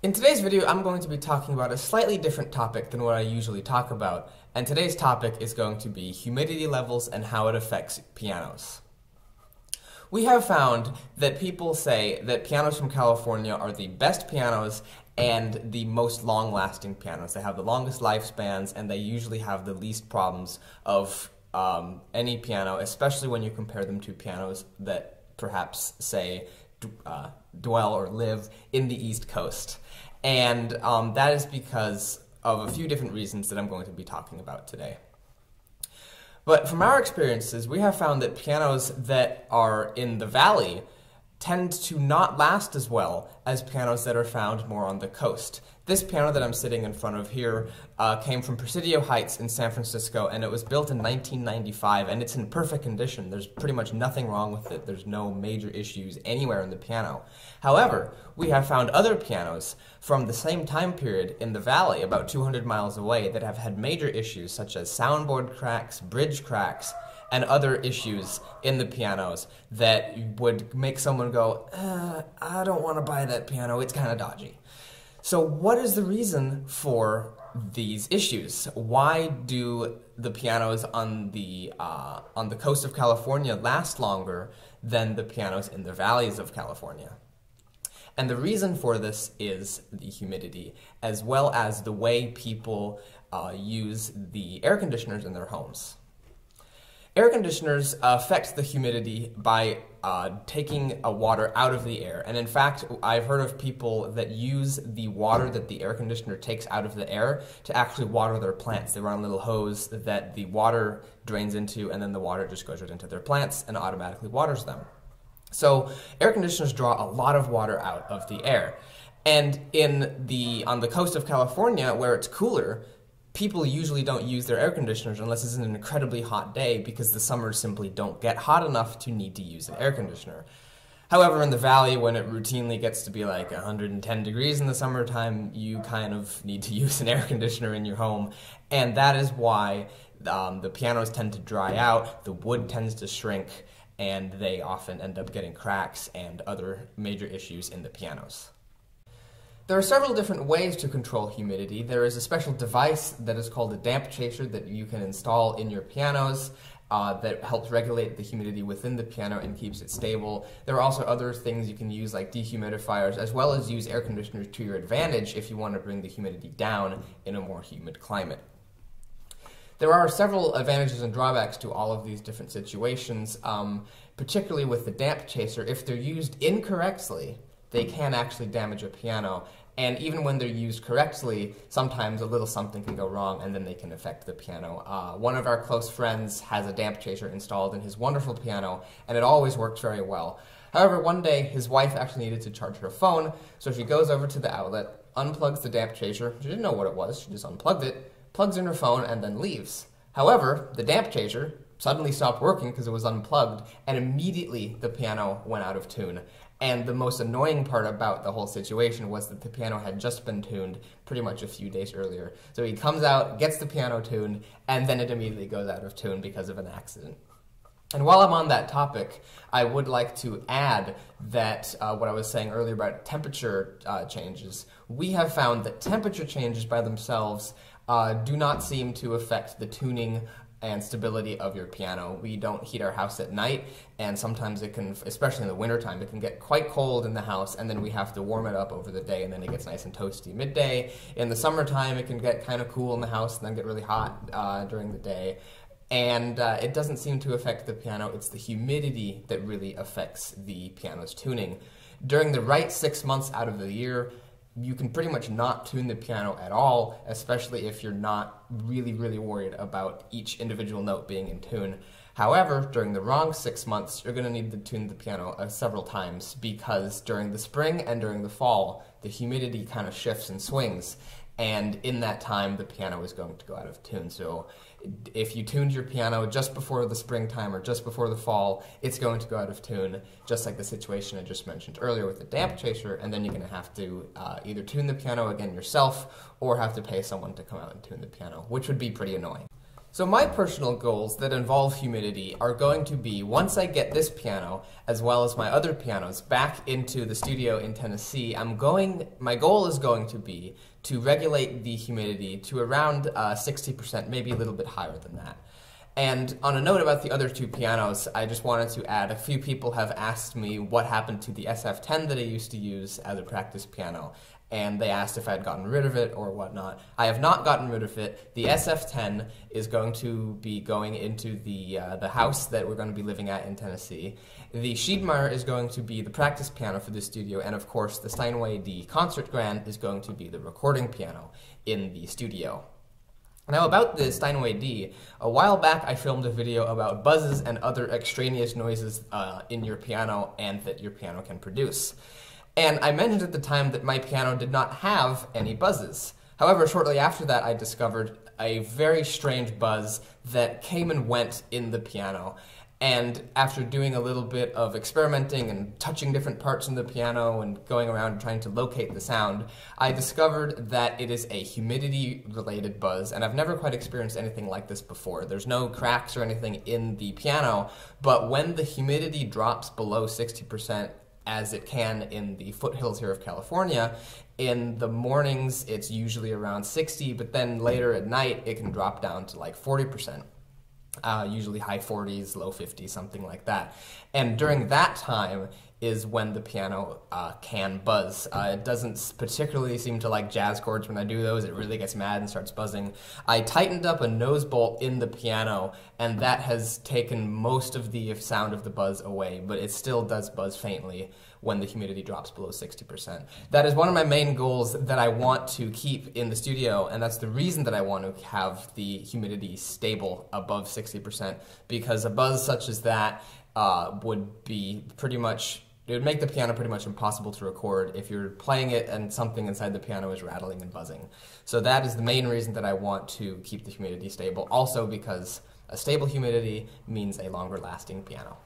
In today's video, I'm going to be talking about a slightly different topic than what I usually talk about, and today's topic is going to be humidity levels and how it affects pianos. We have found that people say that pianos from California are the best pianos and the most long-lasting pianos. They have the longest lifespans, and they usually have the least problems of um, any piano, especially when you compare them to pianos that perhaps say uh, dwell or live in the East Coast. And um, that is because of a few different reasons that I'm going to be talking about today. But from our experiences, we have found that pianos that are in the valley tend to not last as well as pianos that are found more on the coast. This piano that I'm sitting in front of here uh, came from Presidio Heights in San Francisco, and it was built in 1995, and it's in perfect condition. There's pretty much nothing wrong with it. There's no major issues anywhere in the piano. However, we have found other pianos from the same time period in the valley, about 200 miles away, that have had major issues such as soundboard cracks, bridge cracks, and other issues in the pianos that would make someone go, uh, I don't want to buy that piano, it's kind of dodgy. So, what is the reason for these issues? Why do the pianos on the uh, on the coast of California last longer than the pianos in the valleys of California? And the reason for this is the humidity, as well as the way people uh, use the air conditioners in their homes. Air conditioners affect the humidity by uh, taking a water out of the air. And in fact, I've heard of people that use the water that the air conditioner takes out of the air to actually water their plants. They run a little hose that the water drains into, and then the water just goes right into their plants and automatically waters them. So air conditioners draw a lot of water out of the air. And in the on the coast of California, where it's cooler, people usually don't use their air conditioners unless it's an incredibly hot day because the summers simply don't get hot enough to need to use an air conditioner. However, in the valley, when it routinely gets to be like 110 degrees in the summertime, you kind of need to use an air conditioner in your home. And that is why um, the pianos tend to dry out, the wood tends to shrink, and they often end up getting cracks and other major issues in the pianos. There are several different ways to control humidity. There is a special device that is called a damp chaser that you can install in your pianos uh, that helps regulate the humidity within the piano and keeps it stable. There are also other things you can use like dehumidifiers as well as use air conditioners to your advantage if you want to bring the humidity down in a more humid climate. There are several advantages and drawbacks to all of these different situations, um, particularly with the damp chaser. If they're used incorrectly, they can actually damage a piano. And even when they're used correctly, sometimes a little something can go wrong and then they can affect the piano. Uh, one of our close friends has a damp chaser installed in his wonderful piano, and it always works very well. However, one day his wife actually needed to charge her phone, so she goes over to the outlet, unplugs the damp chaser. She didn't know what it was, she just unplugged it, plugs in her phone, and then leaves. However, the damp chaser suddenly stopped working because it was unplugged, and immediately the piano went out of tune. And the most annoying part about the whole situation was that the piano had just been tuned pretty much a few days earlier. So he comes out, gets the piano tuned, and then it immediately goes out of tune because of an accident. And while I'm on that topic, I would like to add that uh, what I was saying earlier about temperature uh, changes, we have found that temperature changes by themselves uh, do not seem to affect the tuning and stability of your piano. We don't heat our house at night, and sometimes it can, especially in the wintertime, it can get quite cold in the house, and then we have to warm it up over the day, and then it gets nice and toasty midday. In the summertime, it can get kind of cool in the house and then get really hot uh, during the day. And uh, it doesn't seem to affect the piano, it's the humidity that really affects the piano's tuning. During the right six months out of the year, you can pretty much not tune the piano at all, especially if you're not really, really worried about each individual note being in tune. However, during the wrong six months, you're going to need to tune the piano uh, several times because during the spring and during the fall, the humidity kind of shifts and swings. And in that time, the piano is going to go out of tune. So if you tuned your piano just before the springtime or just before the fall, it's going to go out of tune, just like the situation I just mentioned earlier with the damp chaser, and then you're going to have to uh, either tune the piano again yourself or have to pay someone to come out and tune the piano, which would be pretty annoying. So my personal goals that involve humidity are going to be once I get this piano as well as my other pianos back into the studio in Tennessee, I'm going my goal is going to be to regulate the humidity to around uh, 60%, maybe a little bit higher than that. And on a note about the other two pianos, I just wanted to add a few people have asked me what happened to the SF10 that I used to use as a practice piano, and they asked if I had gotten rid of it or whatnot. I have not gotten rid of it. The SF10 is going to be going into the uh, the house that we're going to be living at in Tennessee. The Schiedmayer is going to be the practice piano for the studio, and of course, the Steinway D Concert Grand is going to be the recording piano in the studio. Now about the Steinway D, a while back I filmed a video about buzzes and other extraneous noises uh, in your piano and that your piano can produce. And I mentioned at the time that my piano did not have any buzzes. However, shortly after that I discovered a very strange buzz that came and went in the piano. And after doing a little bit of experimenting and touching different parts in the piano and going around trying to locate the sound, I discovered that it is a humidity related buzz, and I've never quite experienced anything like this before. There's no cracks or anything in the piano, but when the humidity drops below 60%, as it can in the foothills here of California. In the mornings, it's usually around 60, but then later at night, it can drop down to like 40% uh, usually high 40s, low 50s, something like that. And during that time is when the piano uh, can buzz. Uh, it doesn't particularly seem to like jazz chords when I do those. It really gets mad and starts buzzing. I tightened up a nose bolt in the piano, and that has taken most of the sound of the buzz away, but it still does buzz faintly when the humidity drops below 60%. That is one of my main goals that I want to keep in the studio, and that's the reason that I want to have the humidity stable above 60%, because a buzz such as that uh, would be pretty much it would make the piano pretty much impossible to record if you're playing it and something inside the piano is rattling and buzzing. So that is the main reason that I want to keep the humidity stable. Also because a stable humidity means a longer lasting piano.